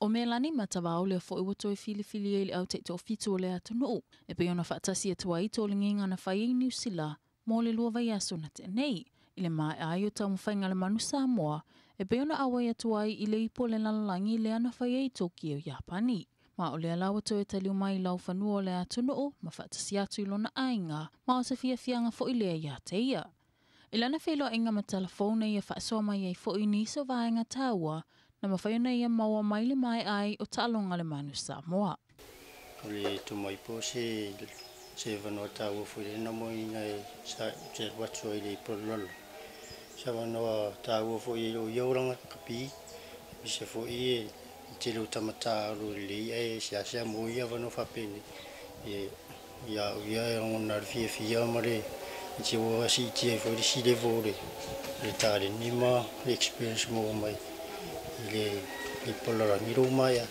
O me lani ma tawa o lea fo ua toe filifili e le au te o fitu e o lea tunuu. E pe ona whaatasi e tua i tō linginga na whai i e New Zealand mō le lua vai aso na te nei. I le mai ai o tau mwhainga le manu sa moa e pe ona awa atu ai i le ipo le lalalangi lea na whai e i Tokyo, Japani. Ma o lea lawa toe taliu mai lau whanua o lea tunuu ma whaatasi atu i lona ainga ma o se fia fianga fo i lea ia teia. I lana whilo inga ma telefona e ia whaasoa mai ei fo ni niso vaenga tāua na mawhaia nei a maua mai mai ai o ta alonga le manu Samoa. O le tu mai po se se vanoa ta ua na mo i ngai sa te watu ai le i polololo. Sa vanoa ta ua fwere o iauranga ka pi, mi e se fwere i e te leo tamata aru le i ai e se asea mo i a vanoa whapene. Ia uia e rongo na rufi e amare, i te ua si i te e fwere si le vore. Le tare nima, le experience mo mai le le polora ni roma ya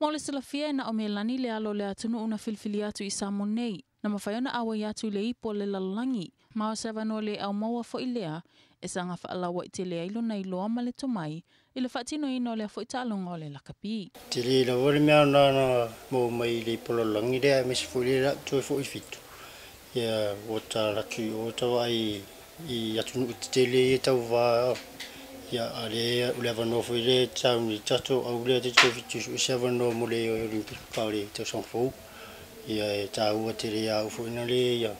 mo le sala fie na o me lani le alo le no una filfilia tu i sa nei na mafayona awe ya tu le ipo le lalangi ma o sa vano le au maua fo ilea e sanga fa ala wa te ai lo nei ilo ama le tomai i le fatino ino le fo i ta alonga o le lakapi te le ina wale mea na na mo mai le ipo le lalangi lea me se fo i tu fo i fitu ia o ta raki o ta wai i atunu te lea i tau vaa ya ale ule va no oh foi de tsau ni tato a ule de tsu fitu su se va no oh mole o olympic pauli to son fo ya ta u te ria u fo na le ya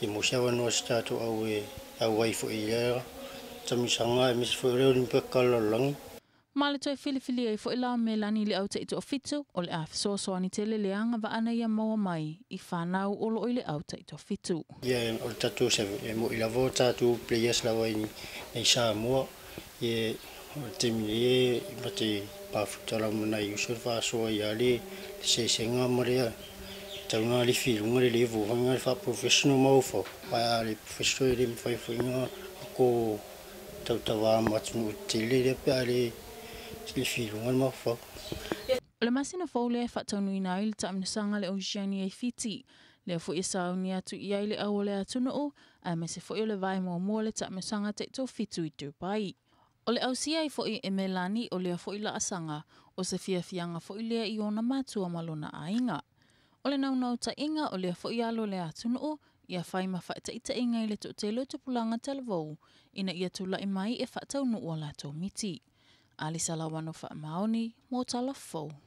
i mo se va oh no sta to a we a wai fo ile ta mi sanga e mi fo re olympic kala lang ma le toe filifili ai foʻi lamelani i le ʻautaʻitoʻafitu o le a fesoasoa ni teleleaga vaana ia maua mai i fanau o loo i le ʻautaʻitoʻafitu ia e, o le tatou seve e moʻi lava o tatou players lava i nei samoa e timi mine e ma te pāwhutara mana i usur whāsoa i ale se se ngā marea tau ngā le whirunga le le vohanga le whāprofessional mau whau pai a le professor e le ko tau tawa amatu no te le le pia le le whirunga le mau whau le masina whau le whātaunui nā i le taamnisanga le Oceani e Fiti le fo isa sa ni atu i ai awole atu no a mesefo se le vai mo mo le tsa me sanga te to fitu i Dubai. O le ausia i fo'i e melani o lea fo'i la asanga o se fia fianga fo'i lea i ona mātua malona a inga. O le naunau ta inga o lea fo'i alo lea tunu'u i a fai mawha ta ita inga i le tuk te lo tupulanga talavou ina ia tula i mai e fa'a taunu'u o la tō miti. Alisa la wano fa'a maoni, mō tala fo'u.